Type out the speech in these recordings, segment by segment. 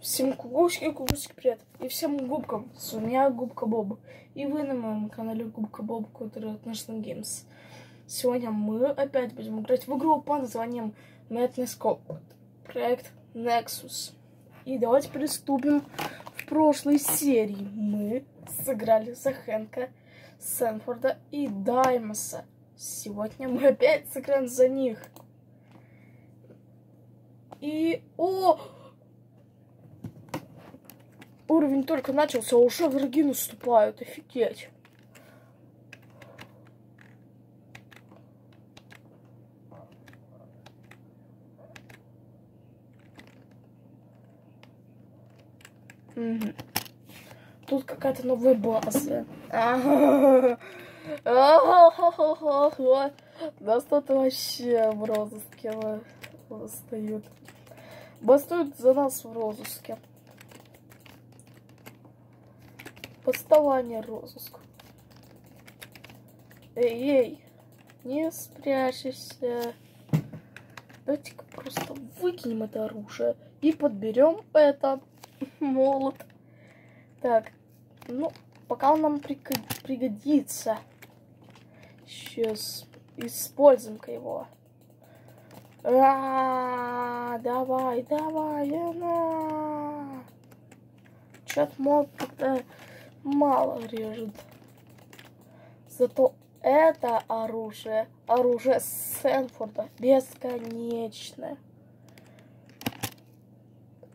Всем кукушки, кукушки, привет. И всем губкам. С вами Губка Боб. И вы на моем канале Губка Боб, который National Games. Сегодня мы опять будем играть в игру по названием Madness Code. Проект Nexus. И давайте приступим. В прошлой серии мы сыграли за Хэнка, Сэнфорда и Даймоса. Сегодня мы опять сыграем за них. И... О! Уровень только начался, а уже враги наступают. Офигеть. Тут какая-то новая база. Да что то вообще в розыске восстают. Бастуют за нас в розыске. Подставание розыск. Эй, эй, не спрячься. Давайте-ка просто выкинем это оружие и подберем это молот. Так, ну, пока он нам пригодится. Сейчас используем-ка его. А, давай, давай, она. Чат мог как-то мало режет. Зато это оружие, оружие Сэнфорда, бесконечное.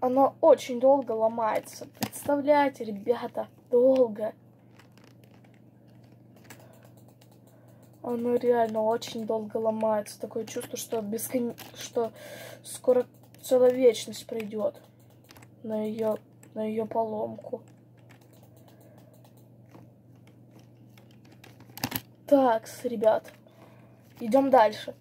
Оно очень долго ломается. Представляете, ребята, долго. Оно реально очень долго ломается. Такое чувство, что, бескон... что скоро целая вечность пройдет на ее на ее поломку. Так, ребят, идем дальше.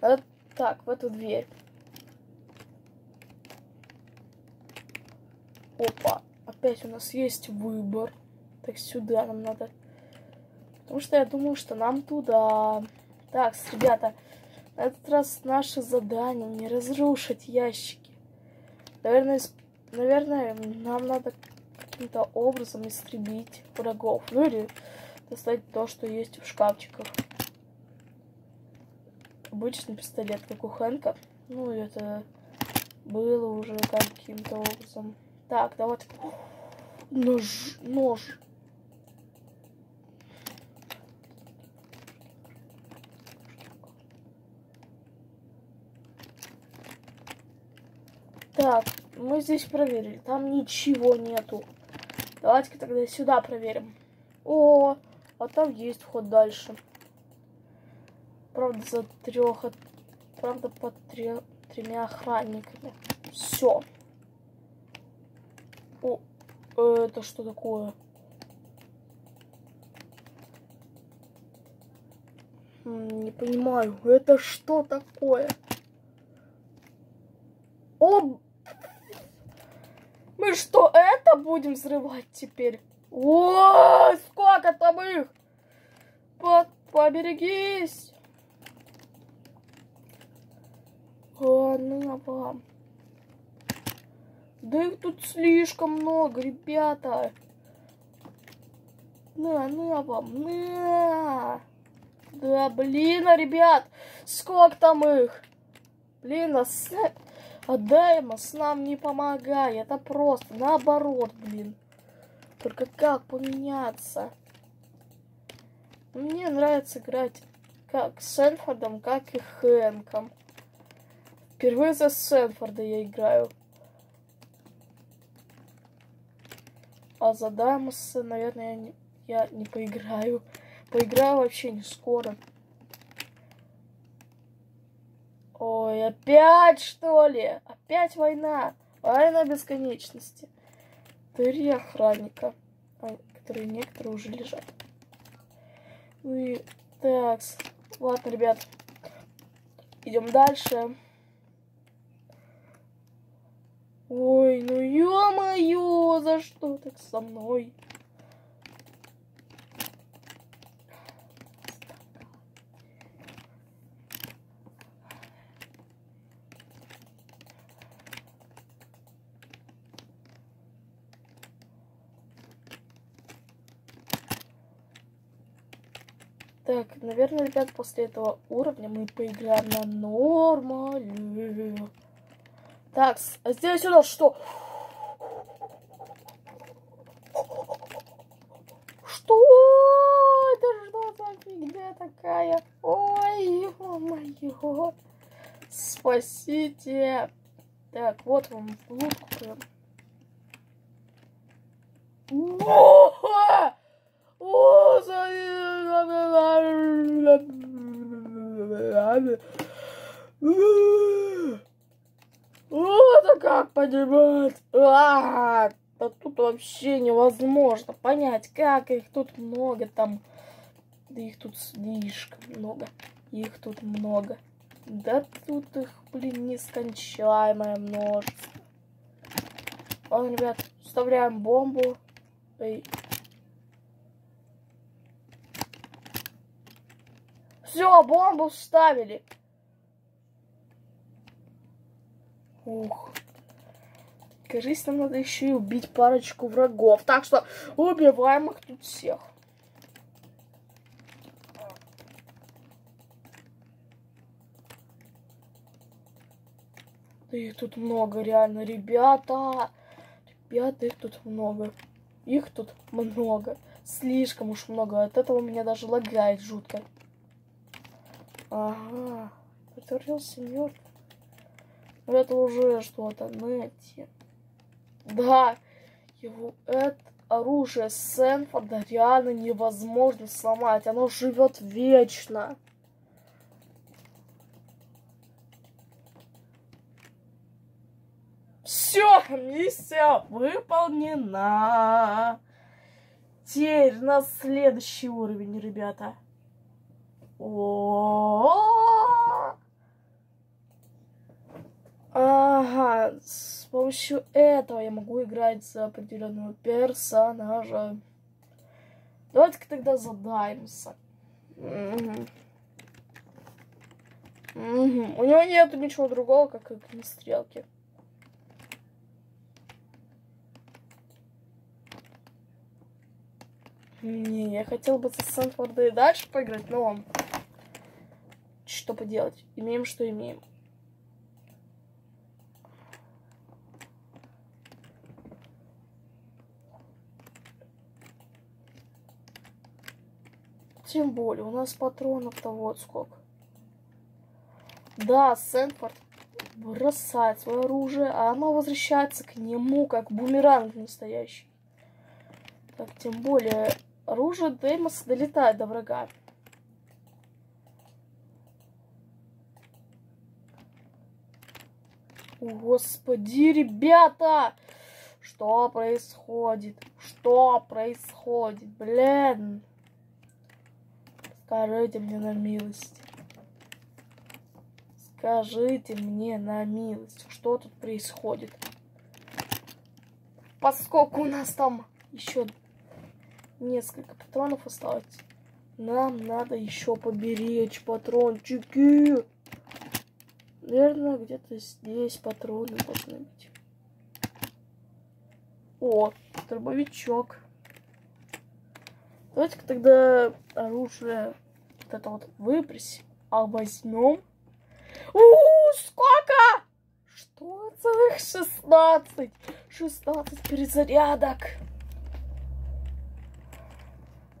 Э, так, в эту дверь. Опа, опять у нас есть выбор. Так, сюда нам надо. Потому что я думаю, что нам туда. Так, ребята, на этот раз наше задание не разрушить ящики. Наверное, наверное нам надо каким-то образом истребить врагов. Ну или достать то, что есть в шкафчиках. Обычный пистолет, как у Хэнка. Ну, это было уже каким-то образом. Так, давайте. Нож, нож. Так, мы здесь проверили. Там ничего нету. Давайте-ка тогда сюда проверим. О, а там есть вход дальше. Правда, за трех... Правда, под tre... тремя охранниками. Все. О, это что такое? Не понимаю, это что такое? О! Мы что, это будем взрывать теперь? О, сколько там их! По поберегись! О, ну вам. Да их тут слишком много, ребята. На, на вам, на. Да, блин, ребят, сколько там их? Блин, а, с... а Даймос нам не помогает, это просто наоборот, блин. Только как поменяться? Мне нравится играть как с Сэнфордом, как и Хэнком. Впервые за Сэнфорда я играю. А за Дамоса, наверное, я не, я не поиграю. Поиграю вообще не скоро. Ой, опять что ли? Опять война. Война бесконечности. Три охранника, а, которые некоторые уже лежат. Ну и так, ладно, ребят, идем дальше. Ой, ну ё-моё, за что так со мной? Так, наверное, ребят, после этого уровня мы поиграем на нормале. Так, а здесь у нас что? Что? Это что за фигня такая? Ой, ё-моё. Спасите. Так, вот вам в лодку прям. О, о, это как поднимать? А, да тут вообще невозможно понять, как их тут много там. Да их тут слишком много. Их тут много. Да тут их, блин, нескончаемое множество. Ладно, ребят, вставляем бомбу. Эй. Все, бомбу вставили. Ух. Кажись, нам надо еще и убить парочку врагов. Так что убиваем их тут всех. Да их тут много, реально, ребята. Ребята, их тут много. Их тут много. Слишком уж много. От этого меня даже лагает жутко. Ага. Притворился мертв. Но это уже что-то, знаете. Да, его это оружие Сенфорда реально невозможно сломать. Оно живет вечно. Все, миссия выполнена. Теперь на следующий уровень, ребята. Ага, с помощью этого я могу играть за определенного персонажа. Давайте-ка тогда задаемся. Угу. Угу. У него нет ничего другого, как огнестрелки. Не, я хотел бы со Сэнфорда и дальше поиграть, но... Что поделать? Имеем, что имеем. Тем более, у нас патронов-то вот сколько. Да, Сэнфорд бросает свое оружие, а оно возвращается к нему, как бумеранг настоящий. Так, тем более, оружие Деймоса долетает до врага. Господи, ребята! Что происходит? Что происходит? Блин! Скажите мне на милость. Скажите мне на милость, что тут происходит? Поскольку у нас там еще несколько патронов осталось, нам надо еще поберечь патрончики. Наверное, где-то здесь патроны должны быть. О, дробовичок. Давайте-ка тогда оружие вот это вот выбросим, а возьмем... У, сколько? Что? Целых 16. 16 перезарядок.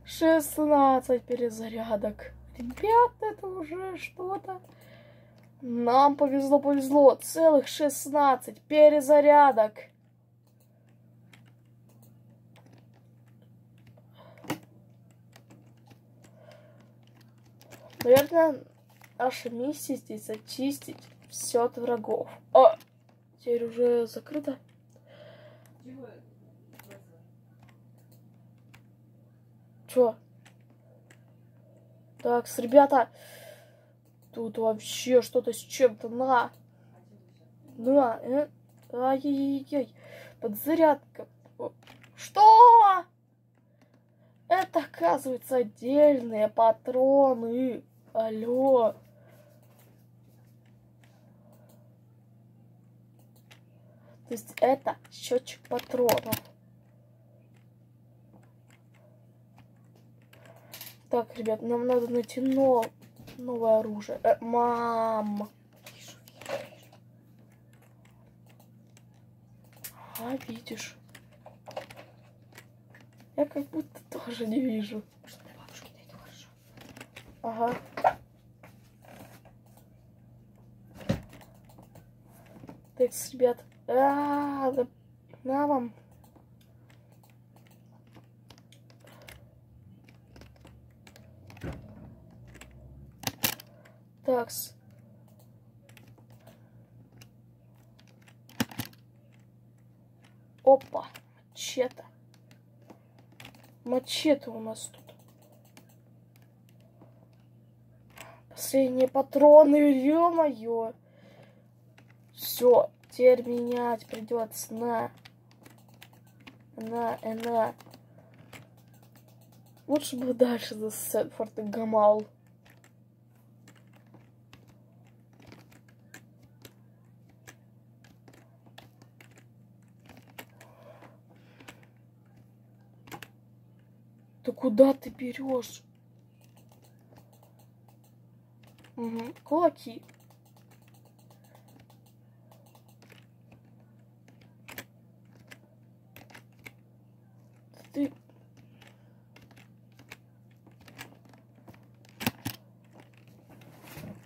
16 перезарядок. Ребята, это уже что-то. Нам повезло, повезло. Целых 16 перезарядок. Наверное, наша миссия здесь зачистить все от врагов. О, теперь уже закрыто. Чё? Так, ребята, тут вообще что-то с чем-то на. На, э? Ай-яй-яй. Подзарядка. Что? Это, оказывается, отдельные патроны. Алло. То есть это счетчик патронов. Так, ребят, нам надо найти но... новое оружие. Э, мам! А, видишь. Я как будто тоже не вижу. Может, для бабушки найду хорошо. Ага. Так, ребят. А, да, на вам. Такс. Опа, мачете. Мачете у нас тут. Последние патроны, ё-моё. Все, теперь менять придется на. На, э, на. Лучше бы дальше за Сетфорд и Гамал. Куда ты берешь? Угу. Кулаки. Ты...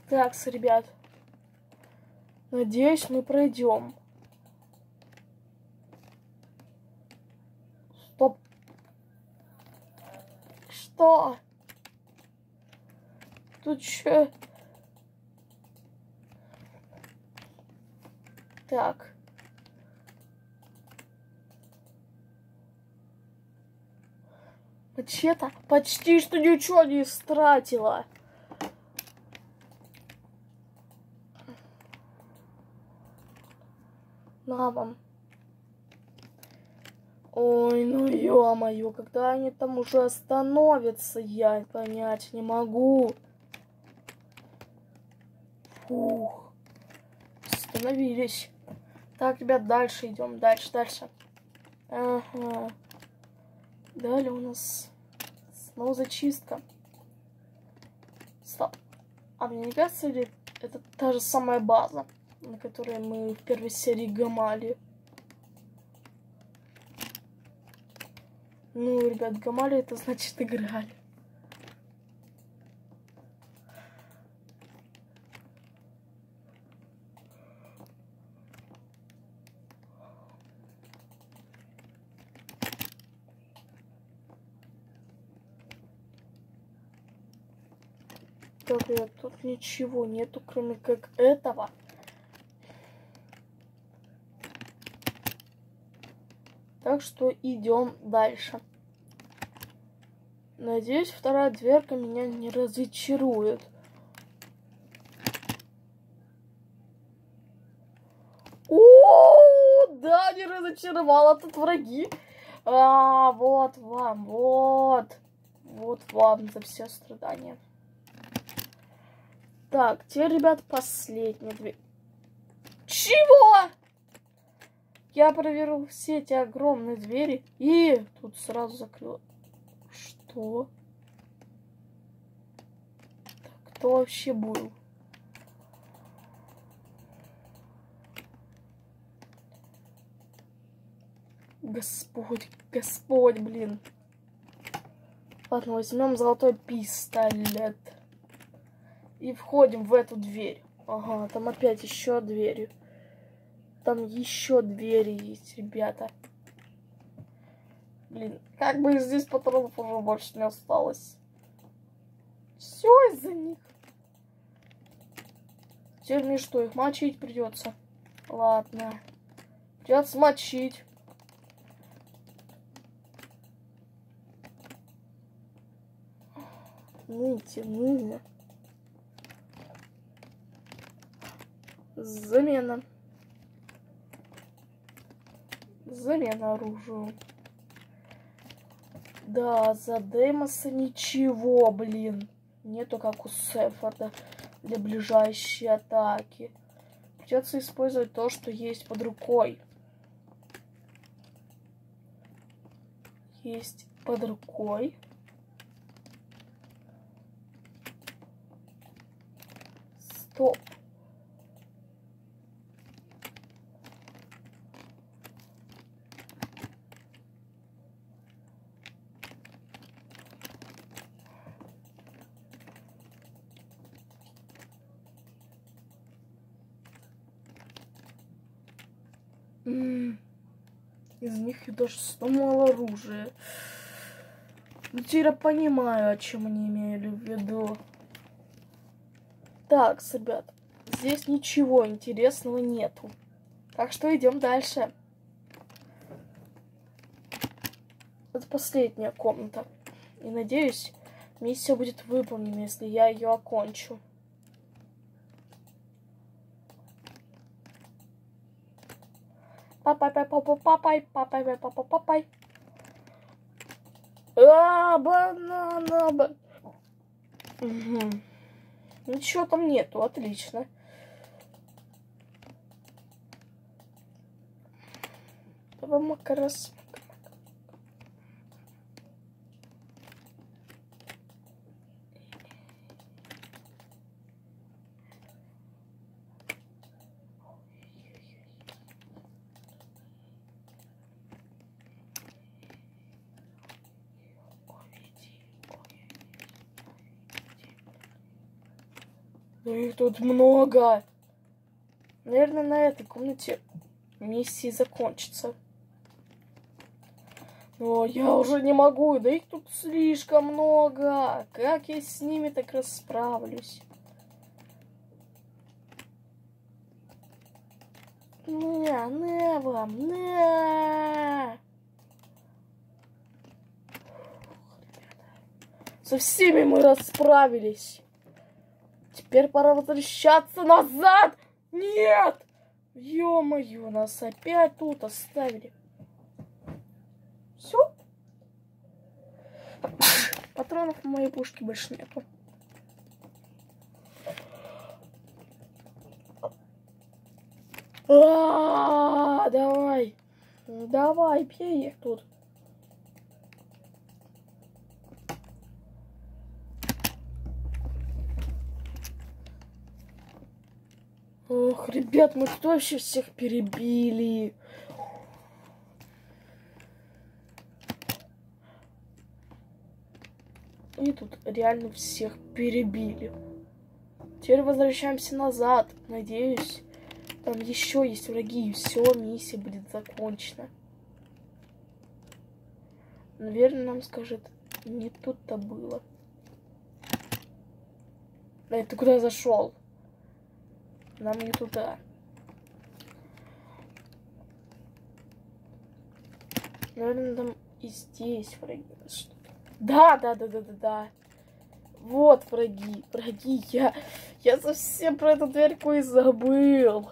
Так, ребят. Надеюсь, мы пройдем. Стоп. Что? Тут что? Так. Мачете почти что ничего не истратила. На вам. Ой, ну ё-моё, когда они там уже остановятся, я понять не могу. Фух. Остановились. Так, ребят, дальше идем, дальше, дальше. Ага. Далее у нас снова зачистка. Стоп. А мне не кажется ли это та же самая база, на которой мы в первой серии гамали? Ну, ребят, гамали это значит играли. Так, ребят, тут ничего нету, кроме как этого. Так что идем дальше. Надеюсь, вторая дверка меня не разочарует. О, да, не разочаровала тут враги. А, вот вам, вот. Вот вам за все страдания. Так, теперь, ребят, последняя дверь. Чего? Я проверил все эти огромные двери и тут сразу закрыл. Что? Так, кто вообще был? Господь, Господь, блин. Ладно, возьмем золотой пистолет. И входим в эту дверь. Ага, там опять еще двери. Там еще двери есть, ребята. Блин, как бы здесь патронов уже больше не осталось. Все из-за них. Теперь мне что, их мочить придется? Ладно. Придется мочить. Ныть, ныне. Замена. Замена оружию. Да, за Демоса ничего, блин. Нету как у Сефорда для ближайшей атаки. Придется использовать то, что есть под рукой. Есть под рукой. Стоп. Из них я даже сломал оружие. Ну, теперь я понимаю, о чем они имели в виду. Так, ребят, здесь ничего интересного нету. Так что идем дальше. Это последняя комната. И надеюсь, миссия будет выполнена, если я ее окончу. Папай, папай, папай, папай, папай, папай. А, банана. ба- Мгм. Ничего там нету, отлично. Давай макарос. Их тут много. Наверное, на этой комнате миссии закончится. Но я уже не могу, да их тут слишком много. Как я с ними так расправлюсь? На, на вам, на! Со всеми мы расправились. Теперь пора возвращаться назад. Нет! Ё-моё, нас опять тут оставили. Все? Патронов в моей пушке больше нету. А, давай. Давай, пей их тут. Ох, ребят, мы тут вообще всех перебили. И тут реально всех перебили. Теперь возвращаемся назад. Надеюсь, там еще есть враги, и все, миссия будет закончена. Наверное, нам скажет, не тут-то было. Эй, ты куда зашел? Нам не туда. Наверное, там и здесь враги. Да, да, да, да, да, да. Вот враги, враги. Я, я совсем про эту дверьку и забыл.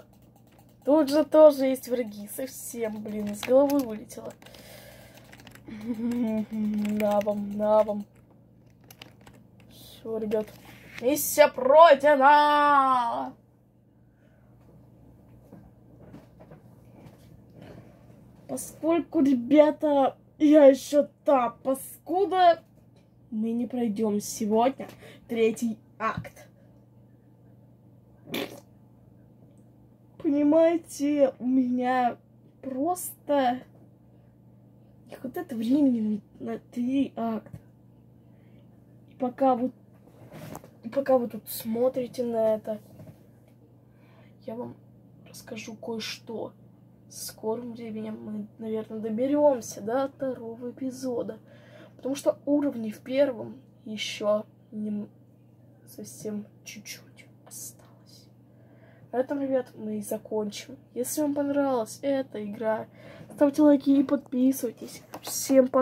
Тут же тоже есть враги. Совсем, блин, из головы вылетело. На вам, на вам. Все, ребят. Миссия пройдена! Поскольку, ребята, я еще та паскуда, мы не пройдем сегодня третий акт. Понимаете, у меня просто не хватает времени на три акта. И пока вы, и пока вы тут смотрите на это, я вам расскажу кое-что скорым временем мы, наверное, доберемся до второго эпизода. Потому что уровней в первом еще не совсем чуть-чуть осталось. На этом, ребят, мы и закончим. Если вам понравилась эта игра, ставьте лайки и подписывайтесь. Всем пока!